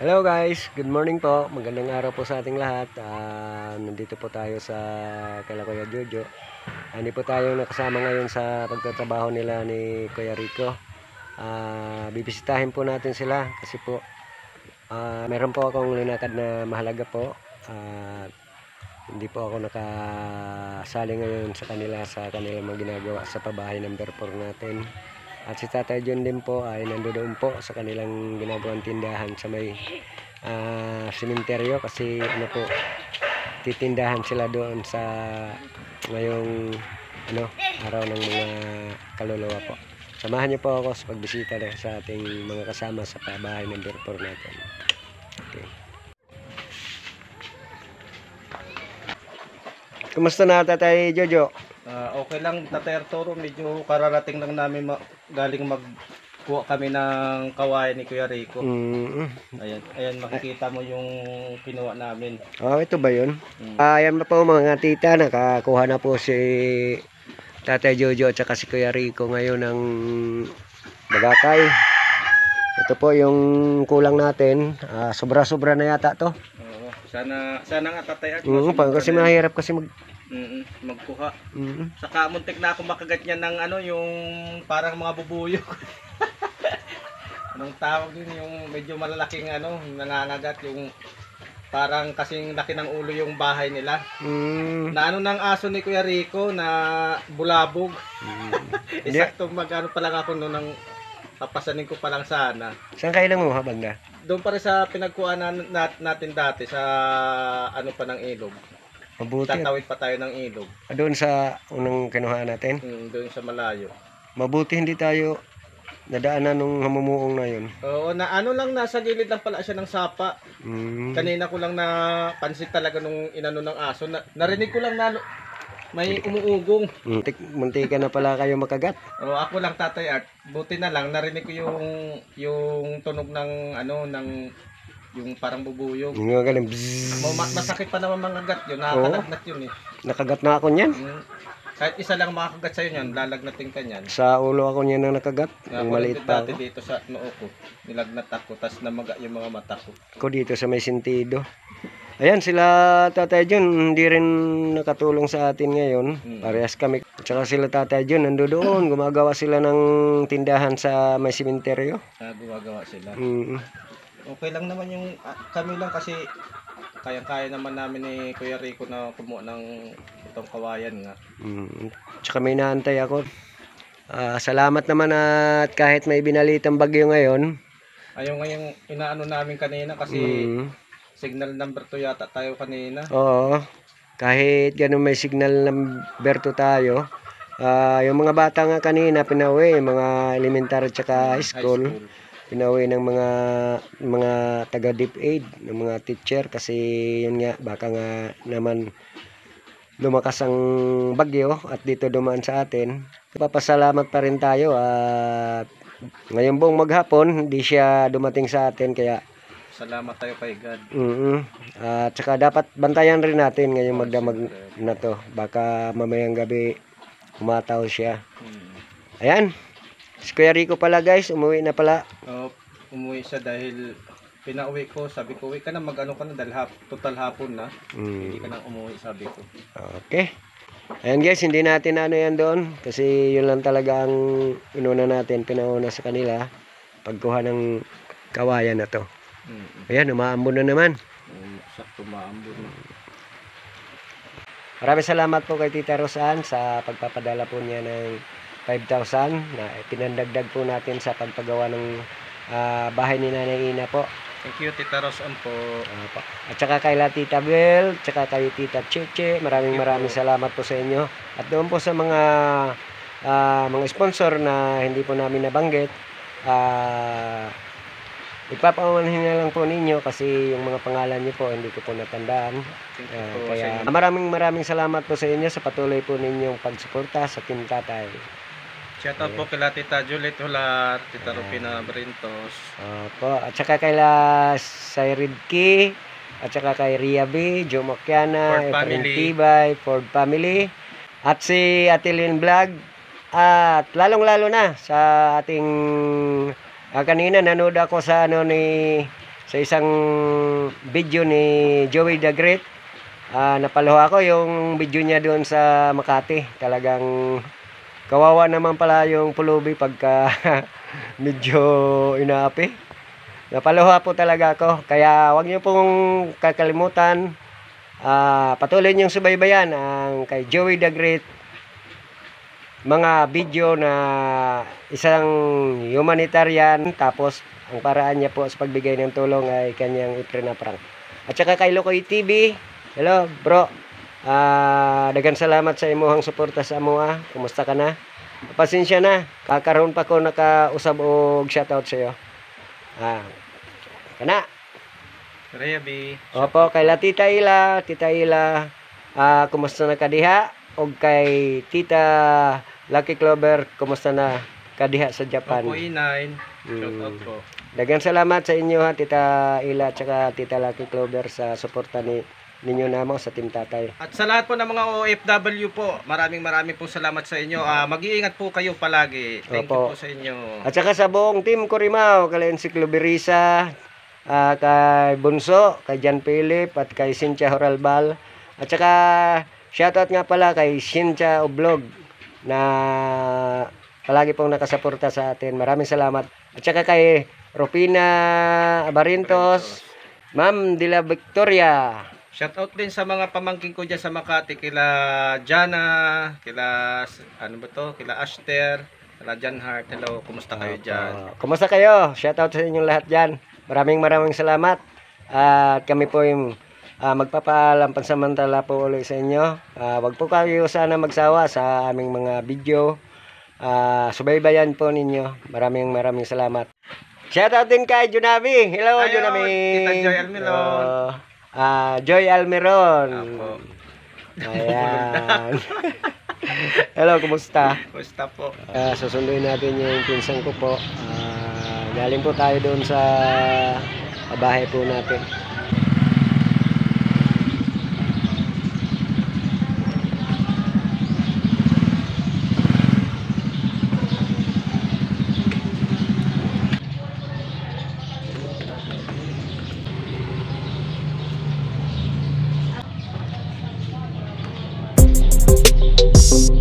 Hello guys, good morning po. Magandang araw po sa ating lahat. Ah, nandito po tayo sa kala Kuya Jojo. Hindi po tayo nakasama ngayon sa pagtatrabaho nila ni Kuya Rico. Ah, bibisitahin po natin sila kasi po ah, meron po akong linakad na mahalaga po. Ah, hindi po ako nakasali ngayon sa kanila sa kanilang mga ginagawa sa pabahay number 4 natin. At si Tatay John din po ay nandoon po sa kanilang ginagawang tindahan sa may ah, sementeryo kasi ano po titindahan sila doon sa ngayong ano araw ng mga kaluluwa po. Samahan niyo po ako sa pagbisita na sa ating mga kasama sa pabahay number 4 natin. Okay. Kumusta na Tatay Jojo? Ah, okay lang, Tatay Arturo, medyo kararating lang namin ma- galing magkuha kami ng kawayan ni Kuya Rico. Mm. Ayan, ayan makikita mo yung kinuha namin. Oh, ito ba 'yun? Mm. Ayan na po mga tita, nakakuha na po si Tatay Jojo at saka si Kuya Rico ngayon ng bagakay. Ito po yung kulang natin. Ah, sobra-sobra na yata to. Oo, sana sana nga Tatay Arturo. Mm, pag kasi mahirap kasi mag Mm, magkuha. mm, Saka muntik na ako makagat niya ng ano, yung parang mga bubuyog. Anong tawag yun, yung medyo malalaking ano, nangangagat, yung parang kasing laki ng ulo yung bahay nila. mm, Na ano ng aso ni Kuya Rico na bulabog. mm. Eksakto mag ano pa lang ako noon ng papasanin ko pa lang sana. Saan kayo nanguha banda? Doon pa rin sa pinagkuhaan na, nat- natin dati sa ano pa ng ilog. Mabuti. Tatawid pa tayo ng ilog. Ah, Doon sa unang kinuha natin. Hmm, doon sa malayo. Mabuti hindi tayo nadaanan nung hamumuong na yun. Oo, na ano lang nasa gilid lang pala siya ng sapa. Mm. Kanina ko lang na pansin talaga nung inano ng aso. Na, narinig ko lang na may umuugong. Muntik, muntika na pala kayo makagat. O ako lang tatay art. Buti na lang narinig ko yung yung tunog ng ano ng yung parang bubuyog. Yung mga galing, bzzz. Ma- ma- masakit pa naman mga gat yun. Nakakalagnat yun eh. Nakagat na ako niyan. Mm. Kahit isa lang makakagat sa'yo yan, lalagnatin ka niyan. Sa ulo ako niyan na nakagat. Ang maliit pa ako. dito sa noo ko. Nilagnat ako, tas namaga yung mga mata ko. Ako dito sa may sentido. Ayan sila Tatay John, hindi rin nakatulong sa atin ngayon. Mm. Parehas kami. At saka sila Tatay John, nando doon. Gumagawa sila ng tindahan sa may simenteryo. Na gumagawa sila. Mm. Okay lang naman yung ah, kami lang kasi kaya-kaya naman namin ni Kuya Rico na kumuha ng itong kawayan nga. Mm. Tsaka may naantay ako. Ah, salamat naman at kahit may binalitang bagyo ngayon. Ayaw nga yung inaano namin kanina kasi Mm. signal number 2 yata tayo kanina. Oo. Kahit ganun may signal number 2 tayo. Ah, yung mga bata nga kanina pinauwi, yung mga elementary at saka high school, pinauwi ng mga mga taga DepAid, ng mga teacher kasi yun nga baka nga naman lumakas ang bagyo at dito dumaan sa atin. Papasalamat pa rin tayo at ngayon buong maghapon hindi siya dumating sa atin kaya Salamat tayo kay God. Mm At saka dapat bantayan rin natin ngayong magdamag na to. Baka mamayang gabi umataw siya. Hmm. Ayan. Si Kuya Rico pala guys, umuwi na pala. Oh, umuwi siya dahil pinauwi ko, sabi ko, uwi ka na, mag-ano ka na dahil hap, total hapon na. Hindi Mm. ka na umuwi, sabi ko. Okay. Ayan guys, hindi natin ano yan doon. Kasi yun lang talaga ang inuna natin, pinauna sa kanila. Pagkuha ng kawayan na to. Ayan, umaambon na naman. Um, sakto maambon na. Maraming salamat po kay Tita Rosan sa pagpapadala po niya ng 5,000 na pinandagdag po natin sa pagpagawa ng ah, bahay ni Nanay Ina po. Thank you, Tita Rosan po. Ah, po. At saka kay La Tita Bel, at saka kay Tita Cheche, maraming maraming po. salamat po sa inyo. At doon po sa mga ah, mga sponsor na hindi po namin nabanggit, ah Ipapaumanhin na lang po ninyo kasi yung mga pangalan niyo po hindi ko po natandaan. Thank you Ah, po kaya maraming maraming salamat po sa inyo sa patuloy po ninyong pagsuporta sa Team Tatay. Shout out po kila Tita Juliet Hular, Tita Rupina Brintos. Opo, at saka kay La Sayridki, at saka kay Ria B, Joe Mokiana, Efren Family. Tibay, Ford Family, at si Atilin Vlog, at lalong-lalo na sa ating ah, kanina nanood ako sa ano ni sa isang video ni Joey the Great. Ah, napaluha ko yung video niya doon sa Makati. Talagang kawawa naman pala yung pulubi pagka medyo inaapi. Napaluha po talaga ako. Kaya wag niyo pong kakalimutan. Ah, patuloy niyong subaybayan ang kay Joey the Great mga video na isang humanitarian tapos ang paraan niya po sa pagbigay ng tulong ay kanyang iprinaprank. At saka kay Lokoy TV, hello bro, ah dagan salamat sa imuhang suporta sa amoa. Kumusta ka na? Pasensya na, kakaroon pa ko nakausab og shoutout sa iyo. Ah, kana. B. Opo, kay la Tita Ila, Tita Ila, ah kumusta na kadiha? Og kay Tita Lucky Clover, kumusta na kadiha sa Japan? Opo E9. Shout out Mm. po. Dagang salamat sa inyo ha, Tita Ila at Tita Lucky Clover sa suporta ni ninyo namo sa Team Tatay. At sa lahat po ng mga OFW po, maraming maraming po salamat sa inyo. Ah, mag-iingat po kayo palagi. Thank Opo. you po sa inyo. At saka sa buong Team Corimao, kay Encycloberisa, ah, kay Bunso, kay Jan Philip, at kay Cynthia Horalbal. At saka shoutout nga pala kay Cynthia Oblog na palagi pong nakasuporta sa atin. Maraming salamat. At saka kay Rupina Abarintos, Ma'am Dila Victoria. Shout out din sa mga pamangking ko dyan sa Makati, kila Jana, kila ano ba to? Kila Ashter, kila Jan Hart. Hello, kumusta kayo dyan? Ah, kumusta kayo? Shoutout sa inyong lahat dyan. Maraming maraming salamat. At kami po yung ah, magpapaalam pansamantala po ulit sa inyo. Ah, wag po kayo sana magsawa sa aming mga video. Ah, subaybayan po ninyo. Maraming maraming salamat. Shoutout din kay Junabi. Hello, Ayun, Junabi. Tita Joy Almiron. Oh, ah, Joy Almiron. Apo. Ayan. Hello, kumusta? Kumusta po? Ah, susunduin natin yung pinsan ko po. Ah, galing po tayo doon sa bahay po natin. Música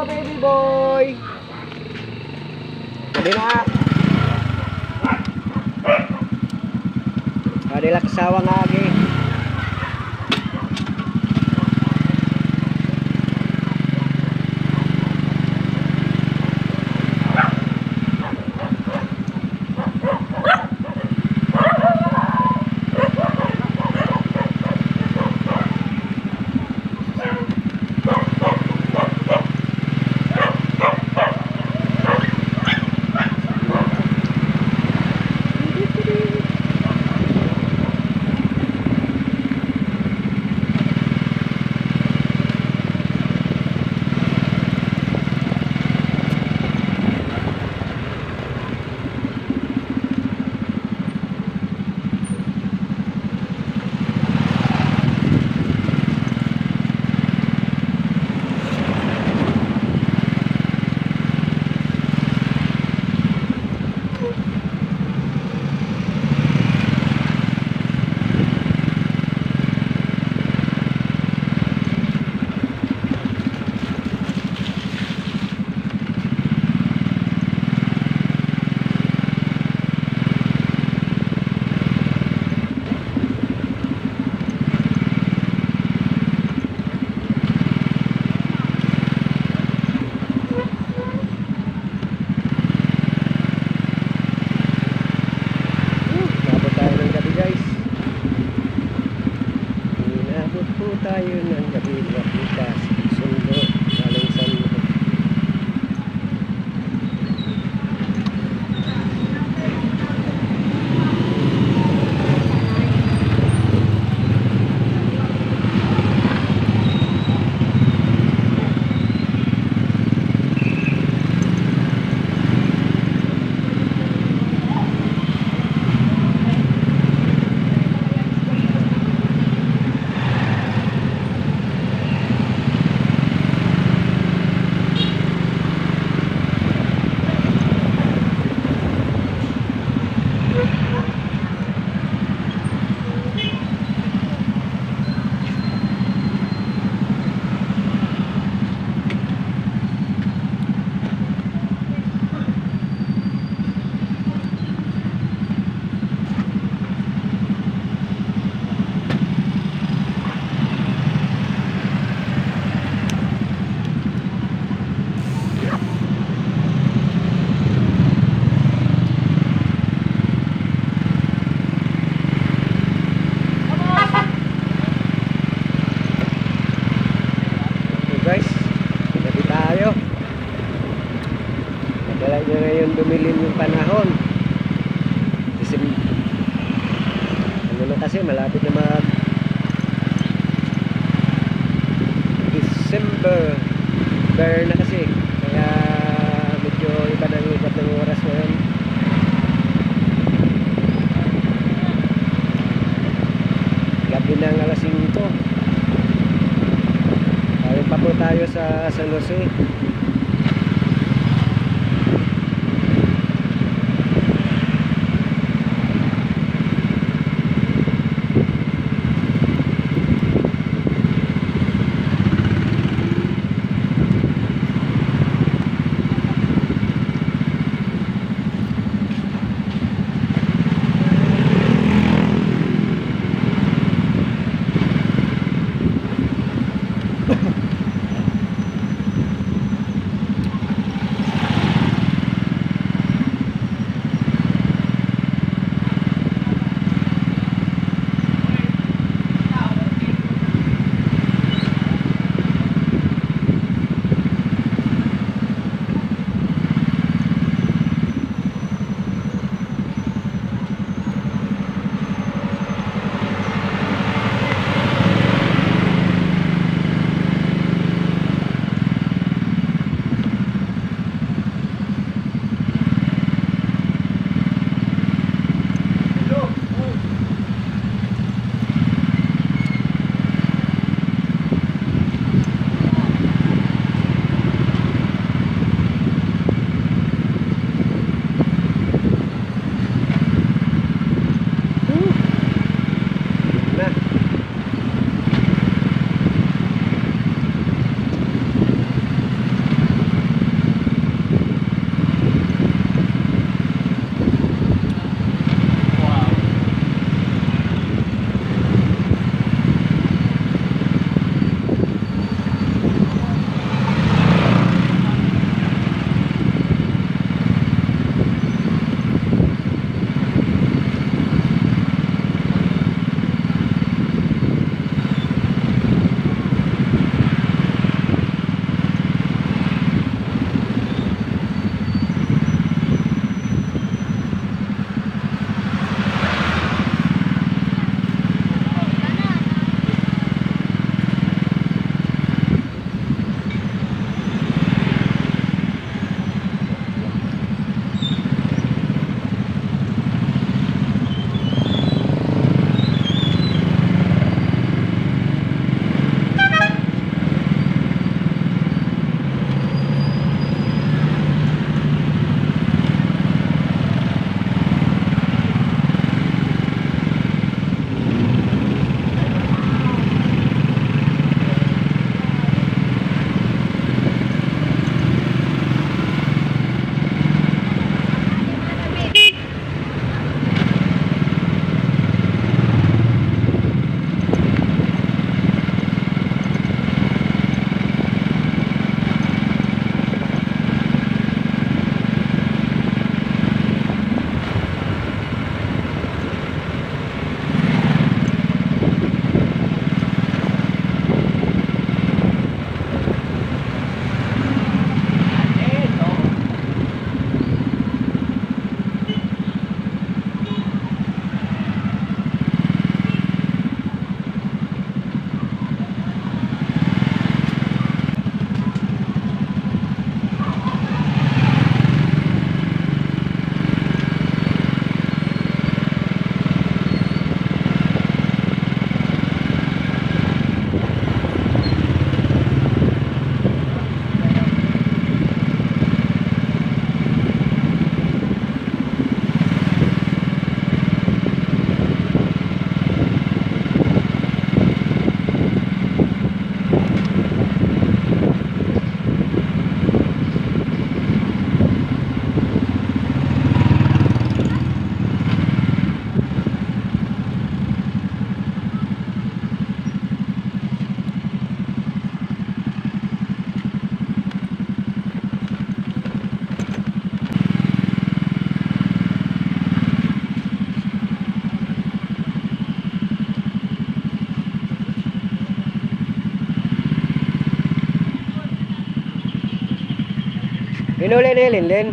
Baby boy! Kadila! Kadila kasawa nga agi. hacerlo así. Hinuli ni Linlin.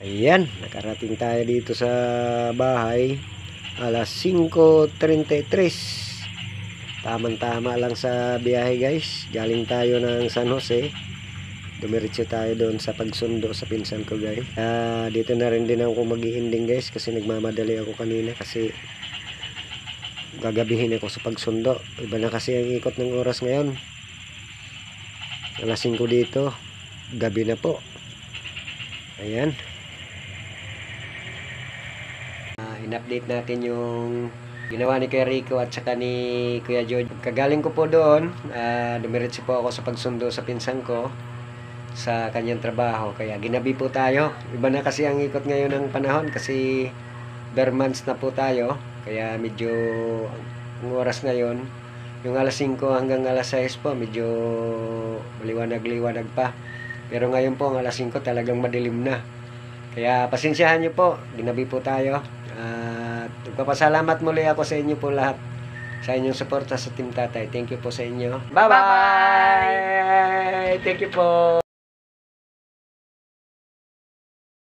Ayan, nakarating tayo dito sa bahay. Alas 5.33. Tamang-tama lang sa biyahe guys. Galing tayo ng San Jose. Dumiretso tayo doon sa pagsundo sa pinsan ko guys. Ah, dito na rin din ako mag guys kasi nagmamadali ako kanina kasi gagabihin ako sa pagsundo. Iba na kasi ang ikot ng oras ngayon. Alas 5 dito. Gabi na po. Ayan. Ah, in-update natin yung ginawa ni Kuya Rico at saka ni Kuya George. Kagaling ko po doon, ah, dumiretso po ako sa pagsundo sa pinsan ko sa kanyang trabaho. Kaya ginabi po tayo. Iba na kasi ang ikot ngayon ng panahon kasi bare months na po tayo. Kaya medyo ang oras ngayon, yung alas 5 hanggang alas 6 po, medyo maliwanag-liwanag pa. Pero ngayon po, ang alas 5 talagang madilim na. Kaya pasensyahan niyo po, ginabi po tayo. At nagpapasalamat muli ako sa inyo po lahat sa inyong suporta sa Team Tatay. Thank you po sa inyo. Bye-bye! Thank you po!